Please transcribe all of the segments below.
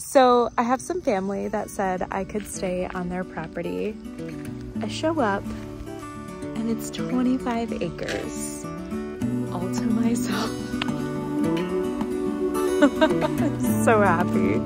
So I have some family that said I could stay on their property. I show up and it's 25 acres all to myself. so happy.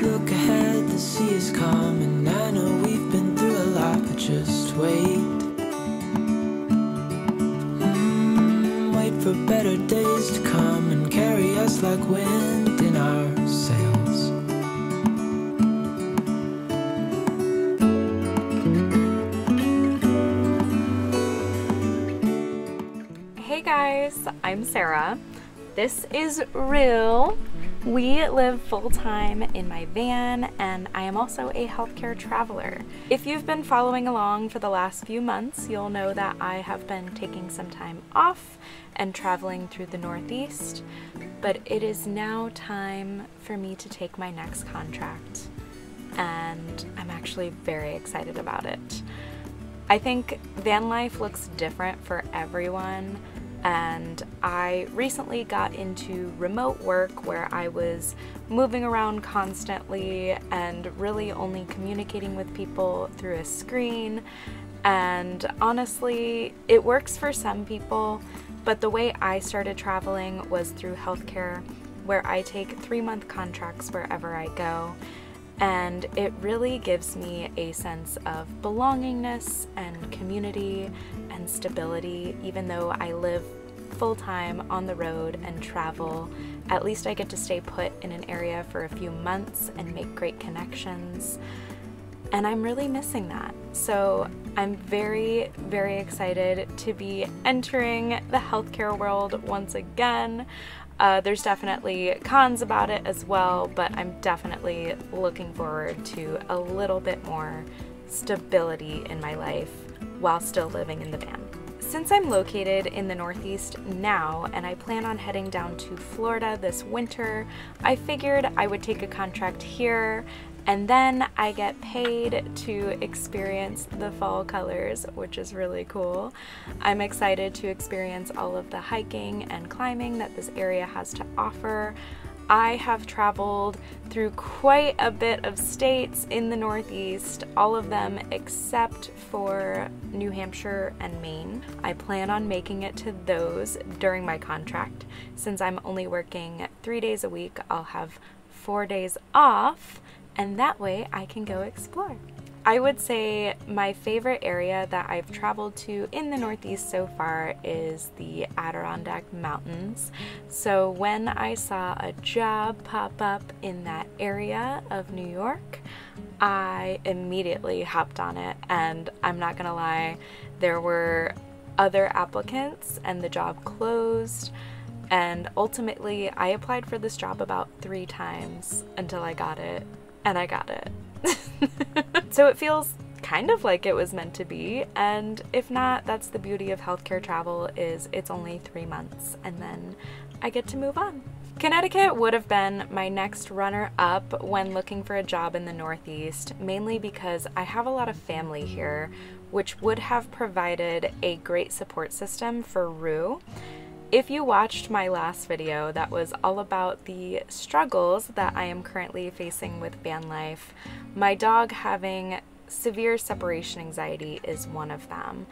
Look ahead, the sea is and I know we've been through a lot, but just wait. Mm, wait for better days like wind in our sails. Hey guys, I'm Sarah. This is Rue. We live full time in my van, and I am also a healthcare traveler. If you've been following along for the last few months, you'll know that I have been taking some time off and traveling through the Northeast, but it is now time for me to take my next contract, and I'm actually very excited about it. I think van life looks different for everyone, and I recently got into remote work where I was moving around constantly and really only communicating with people through a screen. And honestly, it works for some people, but the way I started traveling was through healthcare, where I take three month contracts wherever I go and it really gives me a sense of belongingness and community and stability, even though I live full time on the road and travel. At least I get to stay put in an area for a few months and make great connections. And I'm really missing that. So I'm very, very excited to be entering the healthcare world once again. Uh, there's definitely cons about it as well, but I'm definitely looking forward to a little bit more stability in my life while still living in the van. Since I'm located in the Northeast now and I plan on heading down to Florida this winter, I figured I would take a contract here and then I get paid to experience the fall colors, which is really cool. I'm excited to experience all of the hiking and climbing that this area has to offer. I have traveled through quite a bit of states in the Northeast, all of them except for New Hampshire and Maine. I plan on making it to those during my contract. Since I'm only working three days a week, I'll have four days off and that way I can go explore. I would say my favorite area that I've traveled to in the Northeast so far is the Adirondack Mountains. So when I saw a job pop up in that area of New York, I immediately hopped on it. And I'm not gonna lie, there were other applicants and the job closed. And ultimately, I applied for this job about three times until I got it and I got it. so it feels kind of like it was meant to be and if not that's the beauty of healthcare travel is it's only 3 months and then I get to move on. Connecticut would have been my next runner up when looking for a job in the Northeast, mainly because I have a lot of family here, which would have provided a great support system for Rue. If you watched my last video that was all about the struggles that I am currently facing with van life, my dog having severe separation anxiety is one of them.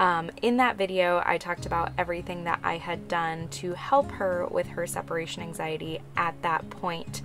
Um, in that video, I talked about everything that I had done to help her with her separation anxiety at that point.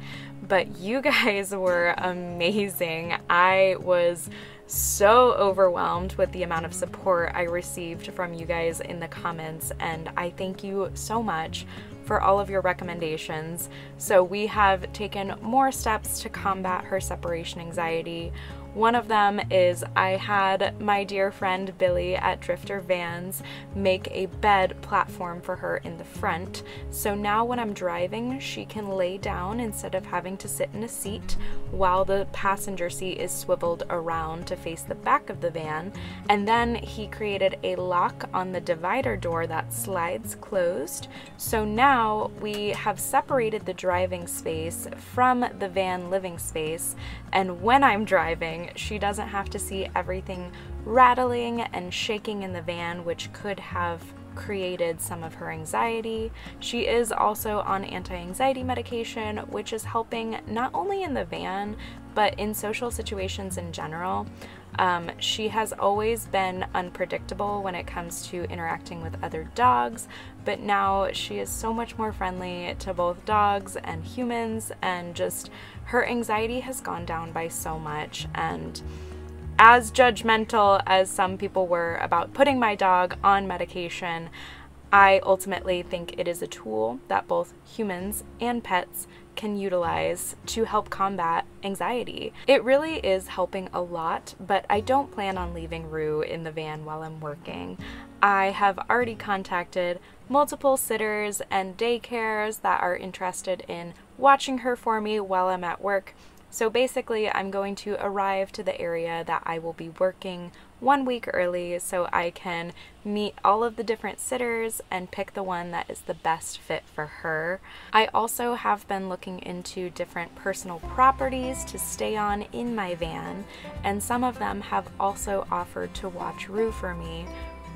But you guys were amazing. I was so overwhelmed with the amount of support I received from you guys in the comments, and I thank you so much for all of your recommendations. So, we have taken more steps to combat her separation anxiety. One of them is I had my dear friend Billy at Drifter Vans make a bed platform for her in the front. So now when I'm driving, she can lay down instead of having to sit in a seat while the passenger seat is swiveled around to face the back of the van. And then he created a lock on the divider door that slides closed. So now we have separated the driving space from the van living space. And when I'm driving, she doesn't have to see everything rattling and shaking in the van, which could have created some of her anxiety. She is also on anti anxiety medication, which is helping not only in the van, but in social situations in general. Um, she has always been unpredictable when it comes to interacting with other dogs, but now she is so much more friendly to both dogs and humans, and just her anxiety has gone down by so much. And as judgmental as some people were about putting my dog on medication, I ultimately think it is a tool that both humans and pets can utilize to help combat anxiety. It really is helping a lot, but I don't plan on leaving Rue in the van while I'm working. I have already contacted multiple sitters and daycares that are interested in watching her for me while I'm at work so basically, I'm going to arrive to the area that I will be working one week early so I can meet all of the different sitters and pick the one that is the best fit for her. I also have been looking into different personal properties to stay on in my van, and some of them have also offered to watch Rue for me,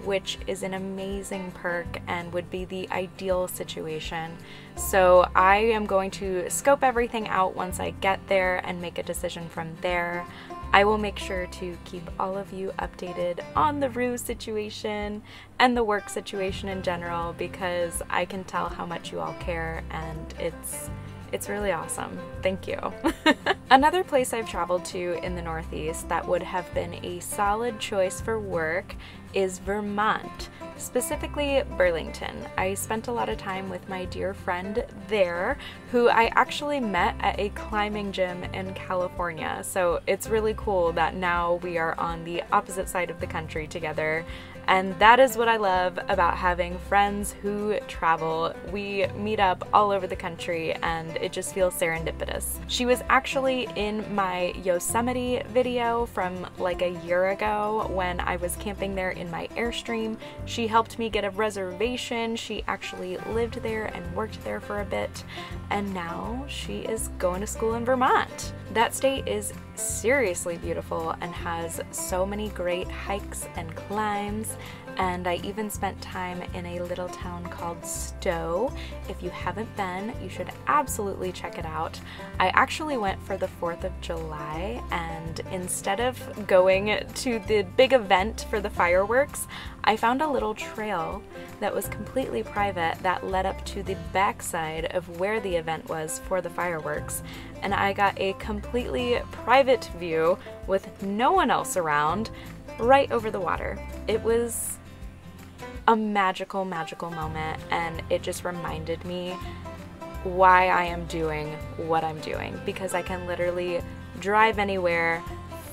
which is an amazing perk and would be the ideal situation. So I am going to scope everything out once I get there and make a decision from there. I will make sure to keep all of you updated on the Rue situation and the work situation in general because I can tell how much you all care and it's it's really awesome. Thank you. Another place I've traveled to in the Northeast that would have been a solid choice for work is Vermont, specifically Burlington. I spent a lot of time with my dear friend there, who I actually met at a climbing gym in California. So it's really cool that now we are on the opposite side of the country together and that is what I love about having friends who travel. We meet up all over the country and it just feels serendipitous. She was actually in my Yosemite video from like a year ago when I was camping there in my Airstream. She helped me get a reservation. She actually lived there and worked there for a bit. And now she is going to school in Vermont. That state is seriously beautiful and has so many great hikes and climbs and I even spent time in a little town called Stowe. If you haven't been, you should absolutely check it out. I actually went for the 4th of July, and instead of going to the big event for the fireworks, I found a little trail that was completely private that led up to the backside of where the event was for the fireworks. And I got a completely private view with no one else around right over the water. It was a magical, magical moment, and it just reminded me why I am doing what I'm doing because I can literally drive anywhere,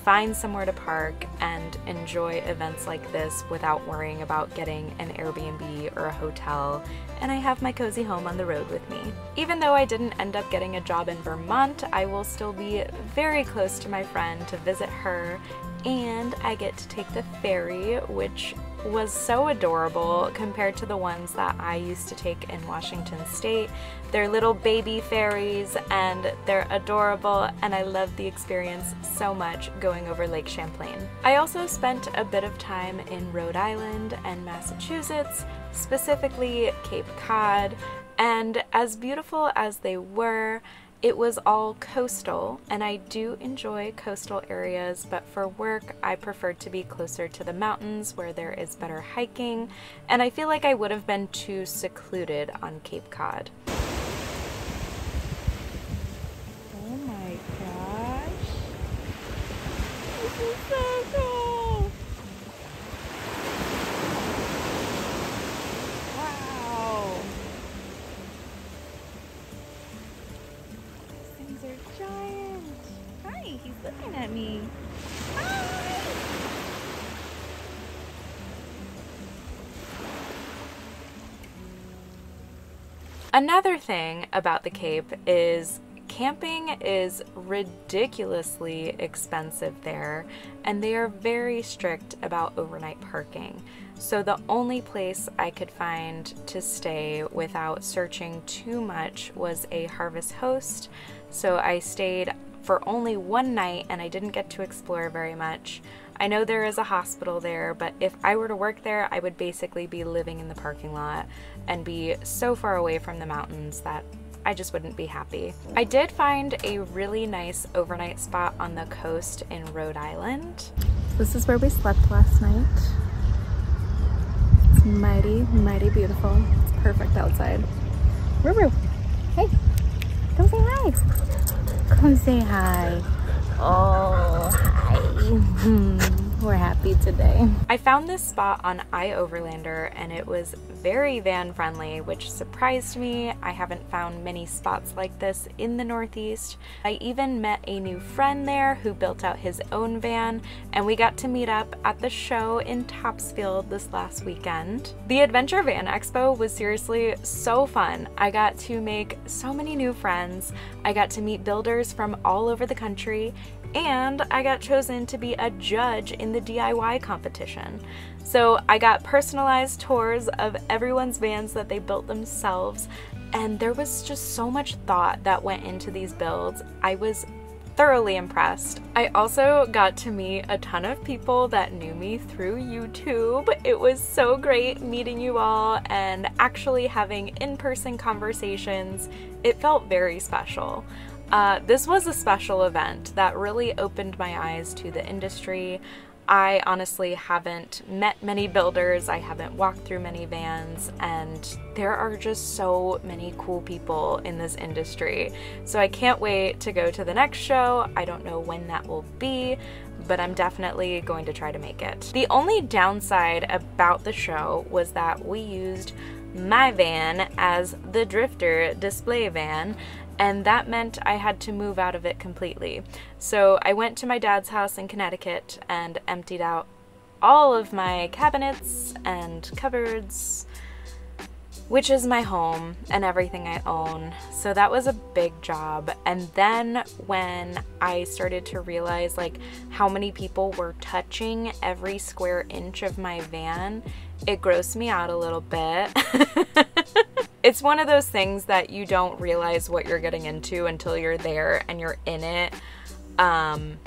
find somewhere to park, and enjoy events like this without worrying about getting an Airbnb or a hotel. And I have my cozy home on the road with me. Even though I didn't end up getting a job in Vermont, I will still be very close to my friend to visit her, and I get to take the ferry, which was so adorable compared to the ones that I used to take in Washington State. They're little baby ferries and they're adorable and I love the experience so much going over Lake Champlain. I also spent a bit of time in Rhode Island and Massachusetts, specifically Cape Cod, and as beautiful as they were, it was all coastal, and I do enjoy coastal areas, but for work, I preferred to be closer to the mountains where there is better hiking, and I feel like I would have been too secluded on Cape Cod. Another thing about the Cape is camping is ridiculously expensive there, and they are very strict about overnight parking. So, the only place I could find to stay without searching too much was a Harvest Host. So, I stayed for only one night and I didn't get to explore very much. I know there is a hospital there, but if I were to work there, I would basically be living in the parking lot and be so far away from the mountains that I just wouldn't be happy. I did find a really nice overnight spot on the coast in Rhode Island. This is where we slept last night. It's mighty, mighty beautiful. It's perfect outside. Ruru, hey, come say hi. Come say hi. Oh, hi. We're happy today. I found this spot on iOverlander and it was very van friendly, which surprised me. I haven't found many spots like this in the Northeast. I even met a new friend there who built out his own van and we got to meet up at the show in Topsfield this last weekend. The Adventure Van Expo was seriously so fun. I got to make so many new friends. I got to meet builders from all over the country and I got chosen to be a judge in the DIY competition. So I got personalized tours of everyone's vans that they built themselves, and there was just so much thought that went into these builds. I was thoroughly impressed. I also got to meet a ton of people that knew me through YouTube. It was so great meeting you all and actually having in-person conversations. It felt very special. Uh, this was a special event that really opened my eyes to the industry. I honestly haven't met many builders, I haven't walked through many vans, and there are just so many cool people in this industry. So I can't wait to go to the next show. I don't know when that will be, but I'm definitely going to try to make it. The only downside about the show was that we used my van as the drifter display van and that meant I had to move out of it completely. So I went to my dad's house in Connecticut and emptied out all of my cabinets and cupboards, which is my home and everything I own. So that was a big job. And then when I started to realize like how many people were touching every square inch of my van, it grossed me out a little bit. it's one of those things that you don't realize what you're getting into until you're there and you're in it. Um,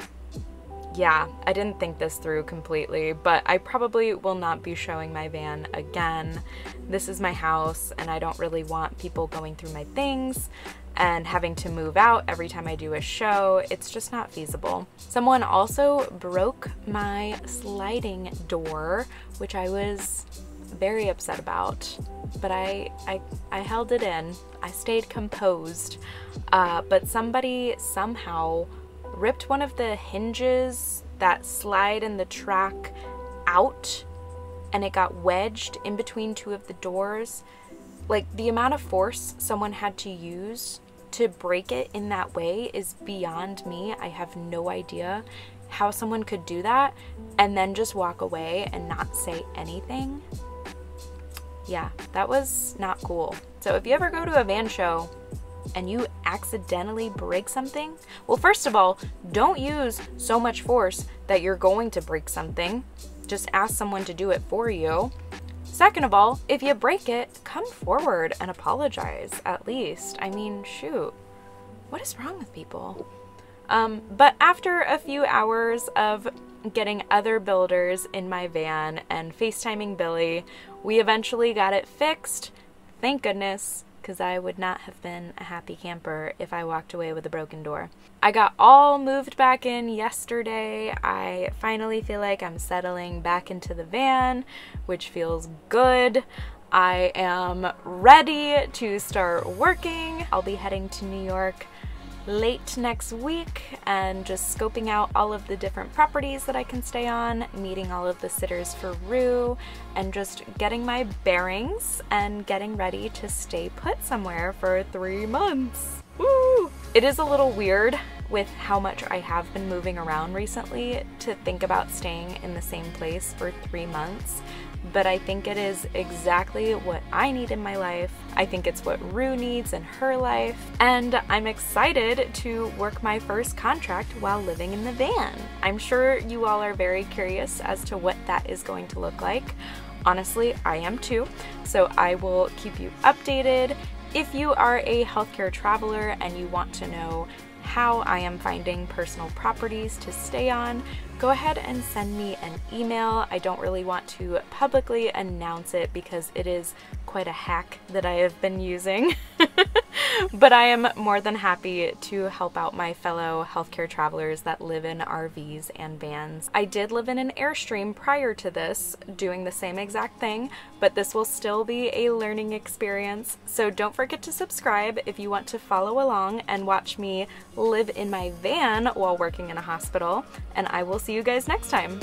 yeah, I didn't think this through completely, but I probably will not be showing my van again. This is my house, and I don't really want people going through my things and having to move out every time I do a show. It's just not feasible. Someone also broke my sliding door, which I was very upset about, but I, I, I held it in. I stayed composed. Uh, but somebody somehow ripped one of the hinges that slide in the track out and it got wedged in between two of the doors. Like the amount of force someone had to use to break it in that way is beyond me. I have no idea how someone could do that and then just walk away and not say anything yeah, that was not cool. So if you ever go to a van show and you accidentally break something, well, first of all, don't use so much force that you're going to break something. Just ask someone to do it for you. Second of all, if you break it, come forward and apologize at least. I mean, shoot, what is wrong with people? Um, but after a few hours of getting other builders in my van and FaceTiming Billy, we eventually got it fixed. Thank goodness, because I would not have been a happy camper if I walked away with a broken door. I got all moved back in yesterday. I finally feel like I'm settling back into the van, which feels good. I am ready to start working. I'll be heading to New York late next week and just scoping out all of the different properties that I can stay on, meeting all of the sitters for Rue, and just getting my bearings and getting ready to stay put somewhere for three months. Woo! It is a little weird with how much I have been moving around recently to think about staying in the same place for three months but I think it is exactly what I need in my life. I think it's what Rue needs in her life, and I'm excited to work my first contract while living in the van. I'm sure you all are very curious as to what that is going to look like. Honestly, I am too, so I will keep you updated If you are a healthcare traveler and you want to know how I am finding personal properties to stay on, go ahead and send me an email. I don't really want to publicly announce it because it is quite a hack that I have been using. but I am more than happy to help out my fellow healthcare travelers that live in RVs and vans. I did live in an Airstream prior to this, doing the same exact thing, but this will still be a learning experience. So don't forget to subscribe if you want to follow along and watch me live in my van while working in a hospital, and I will see you guys next time.